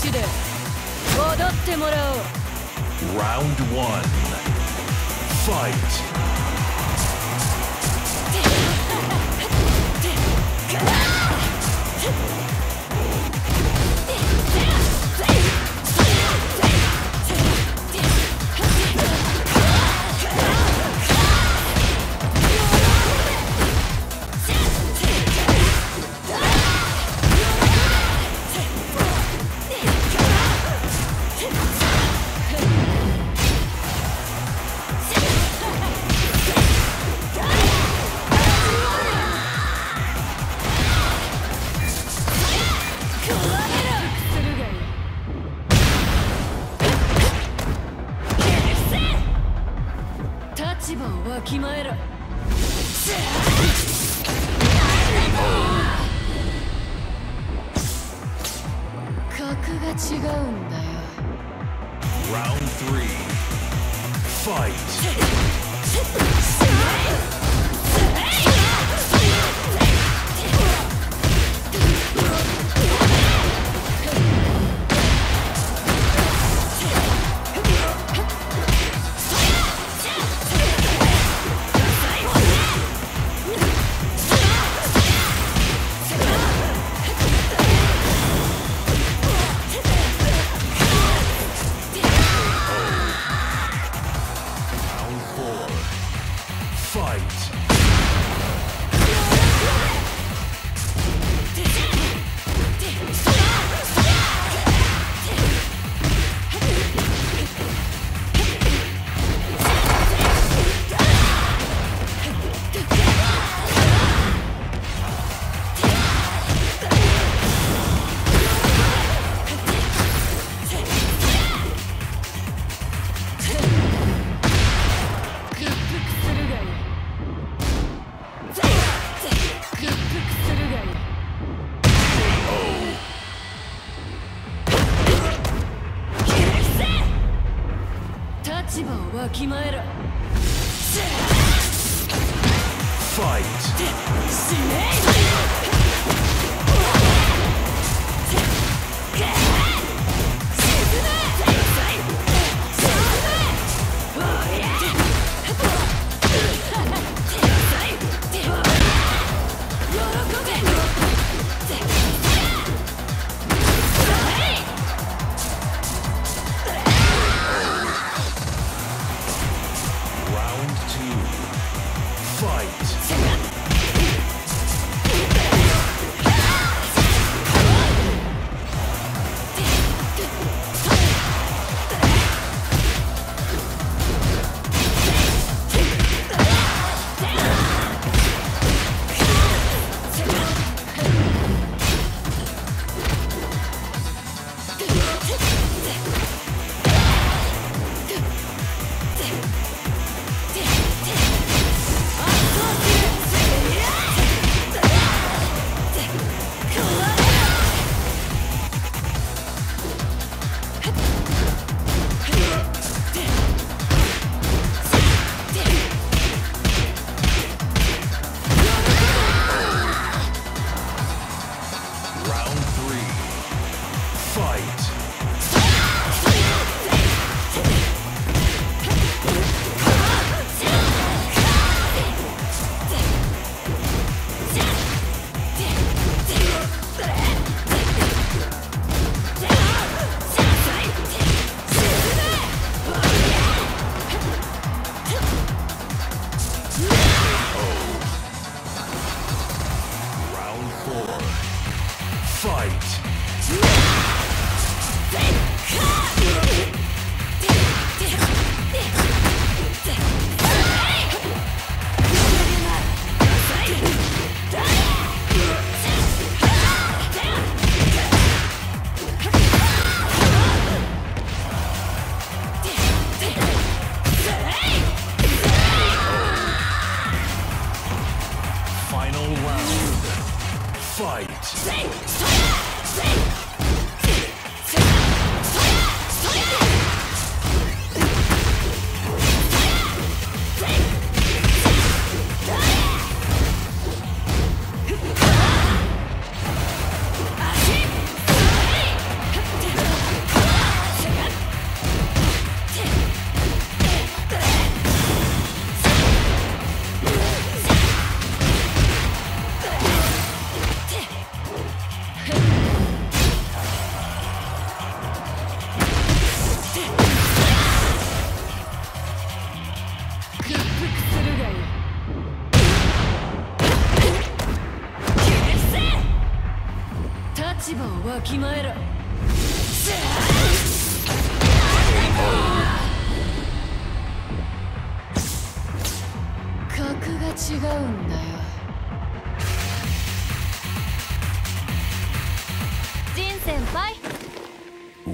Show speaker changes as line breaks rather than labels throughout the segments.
地で踊ってもらおう
Round 1 Fight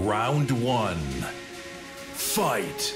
Round one. Fight.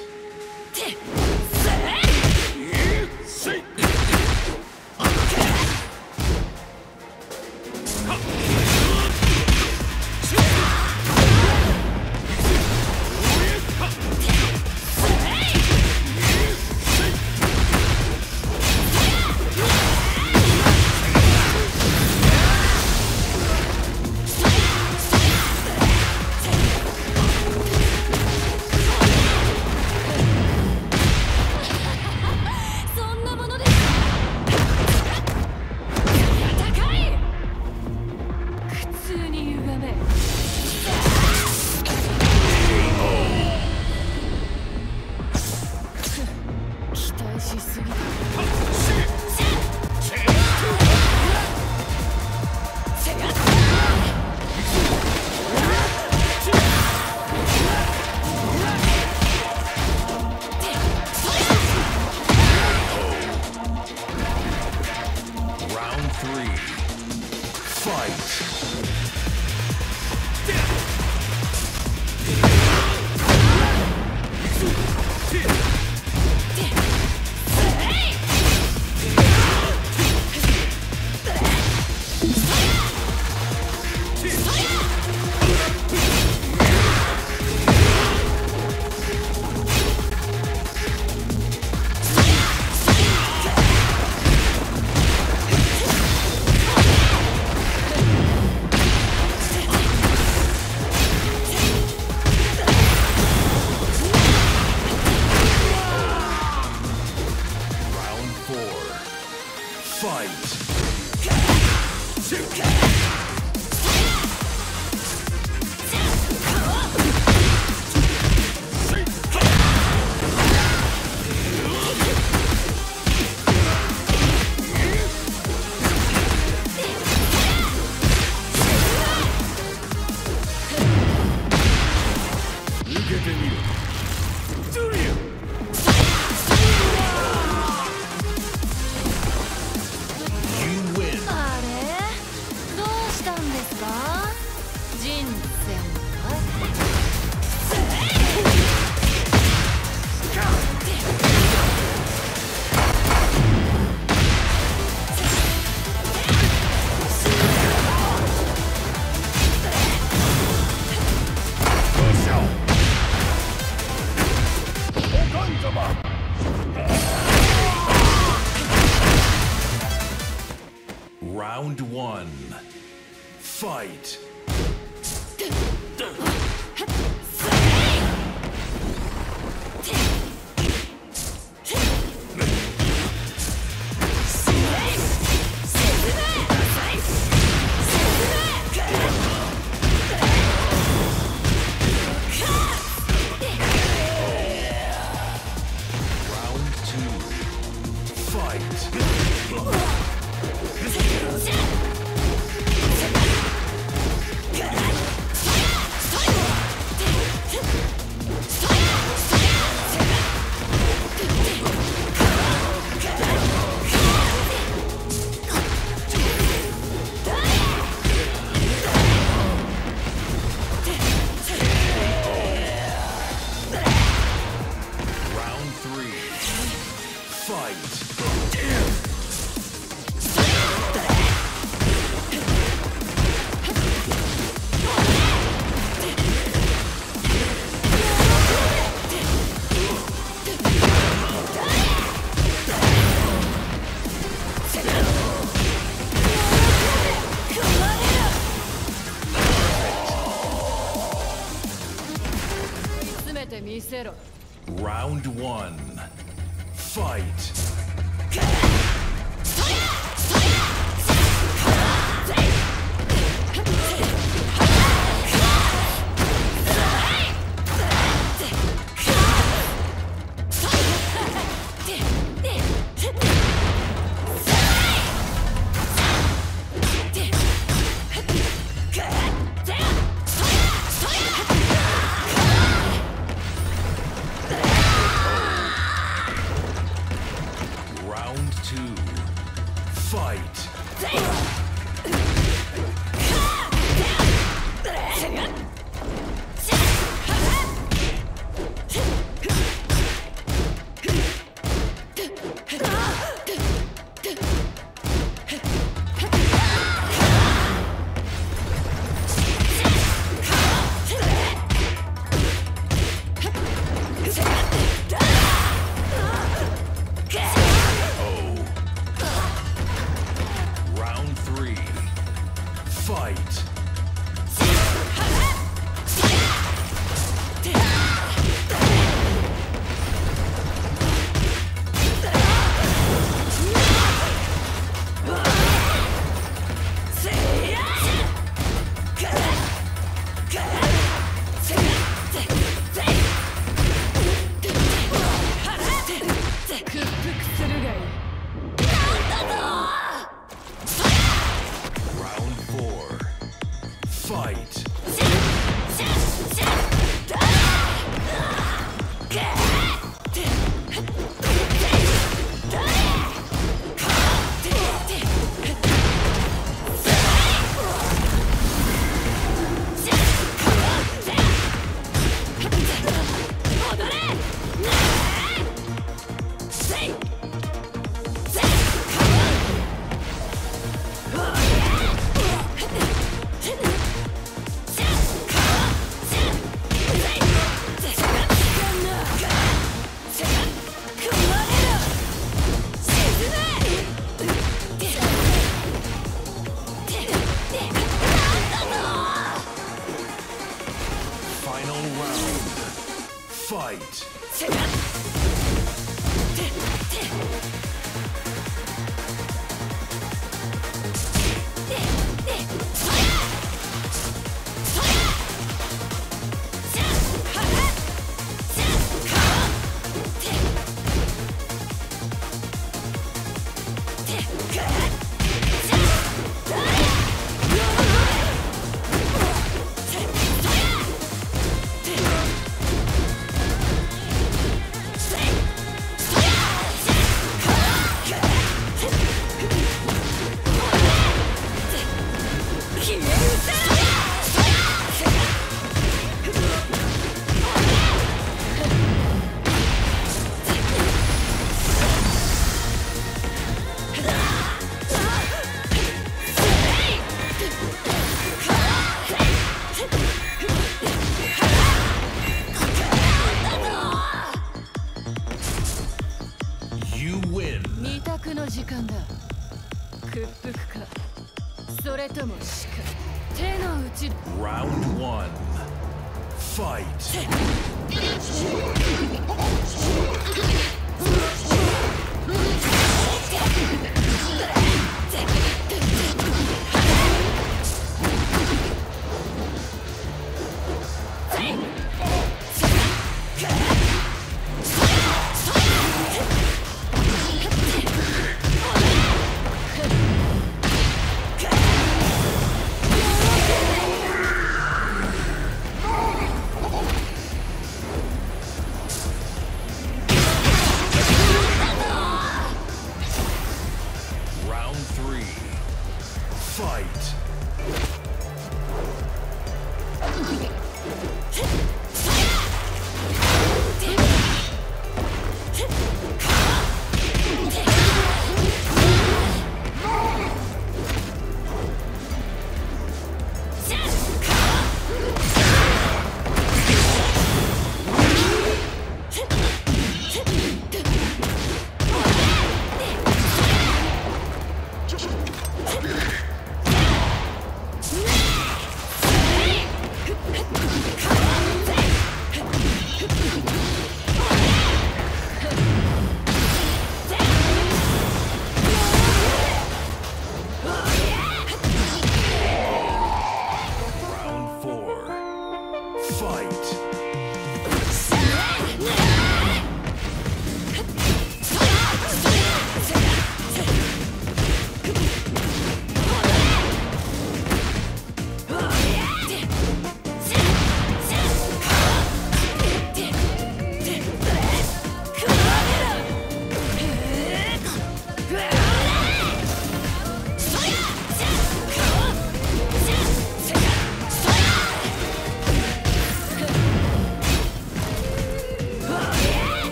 Round one. Fight.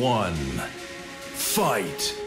one. Fight!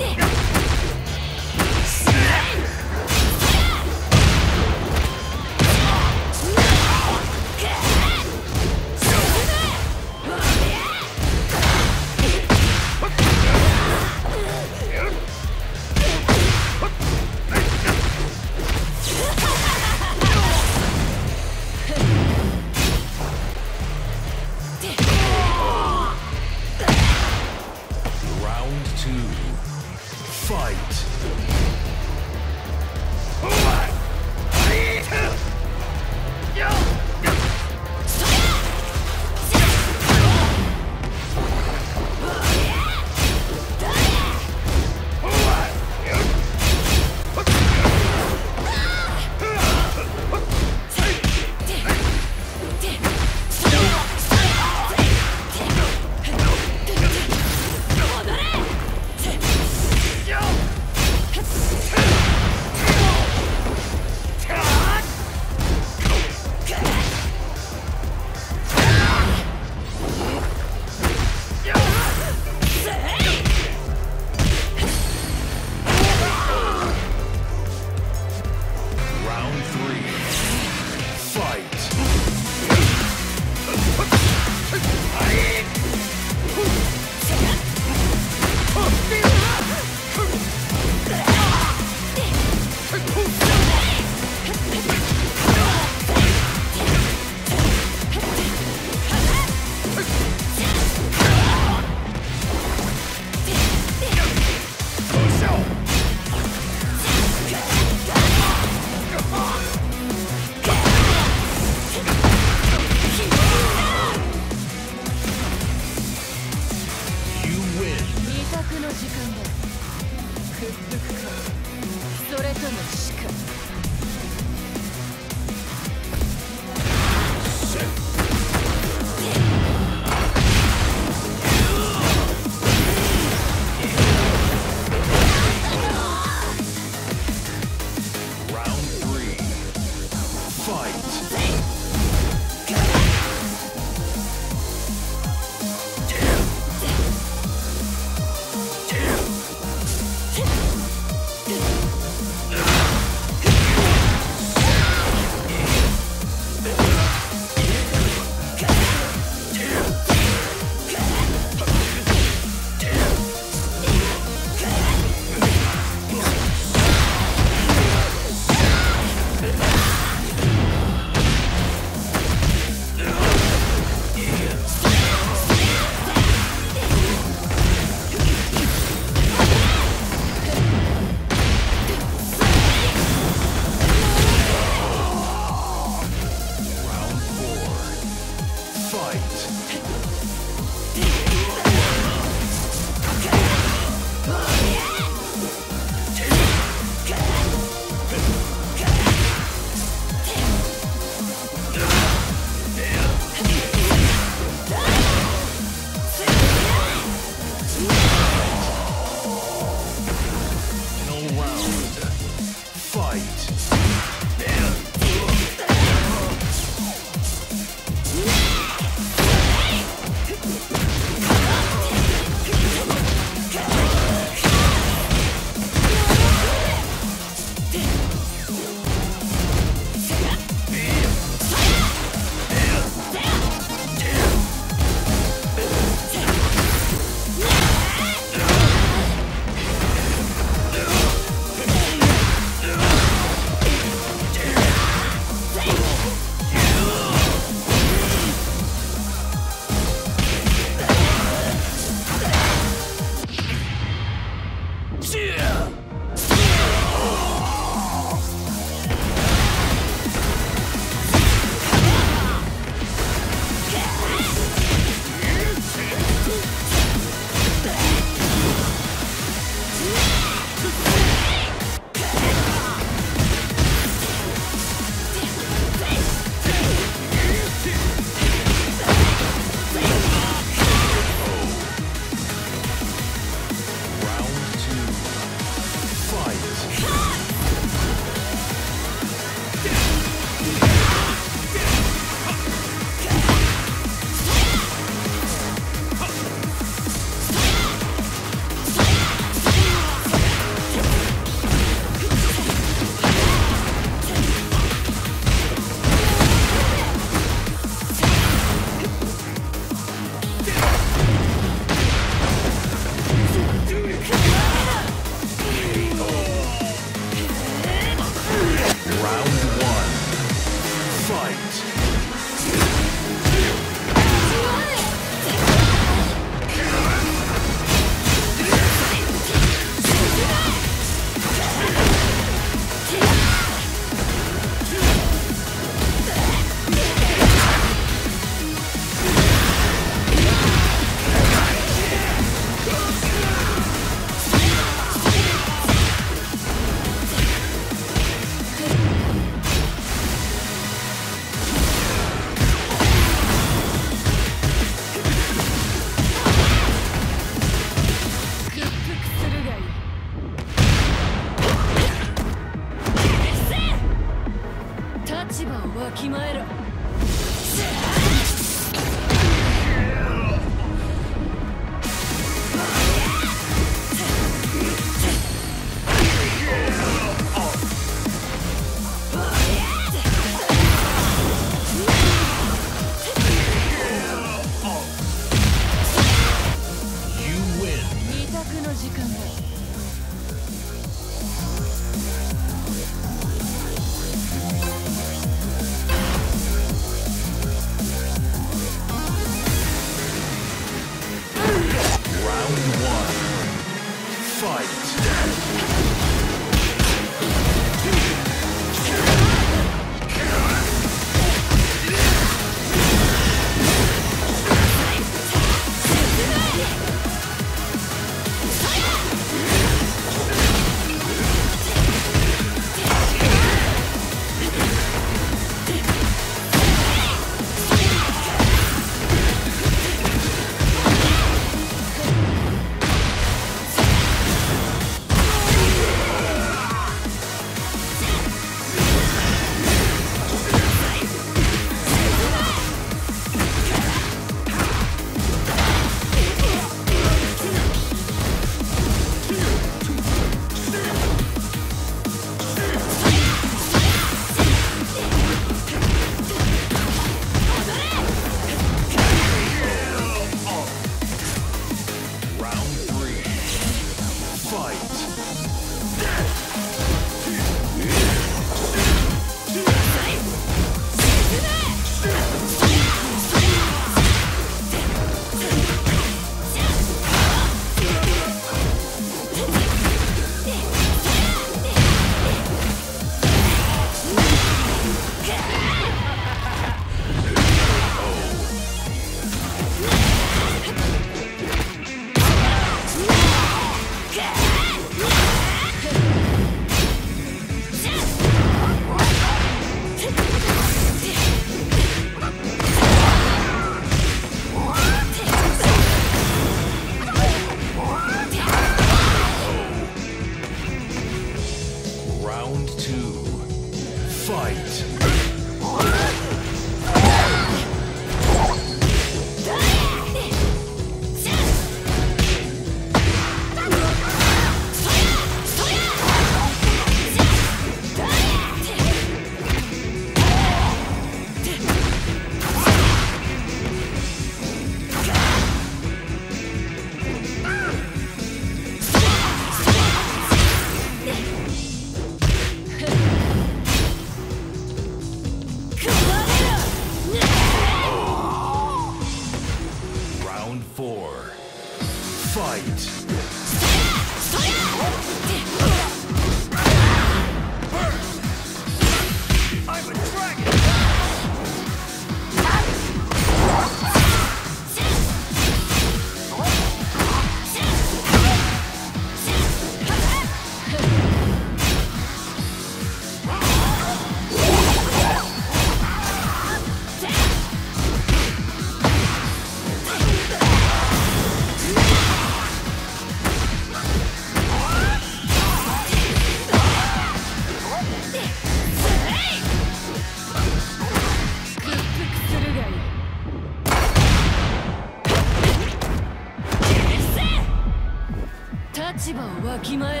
きまえ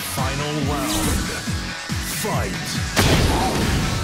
ファイナルラウンドファイト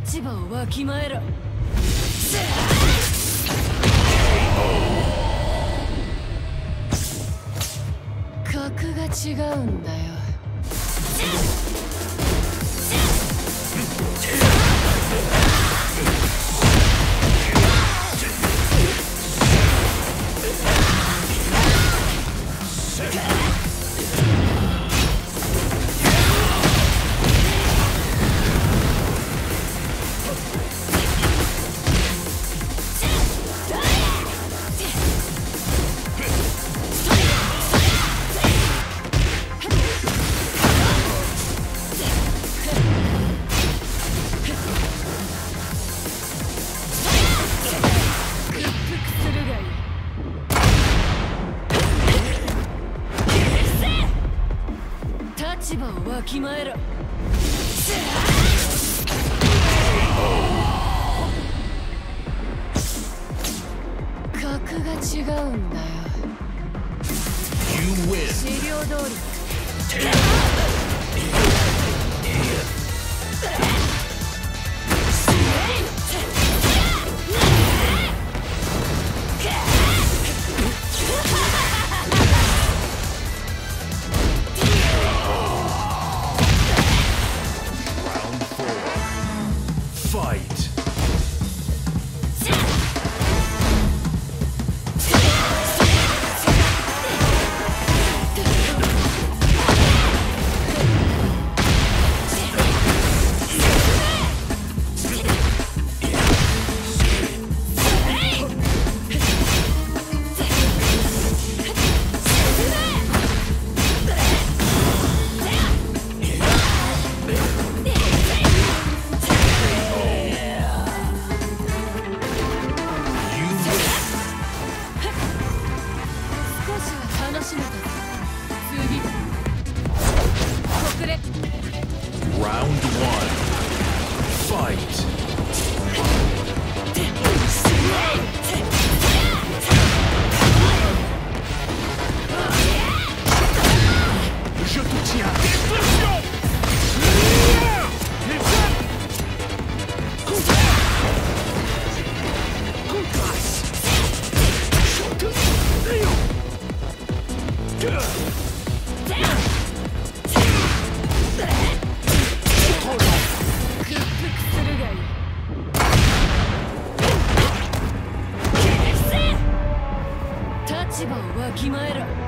立場をわきまえろ。格が違うんだよ。立場をわきまえろ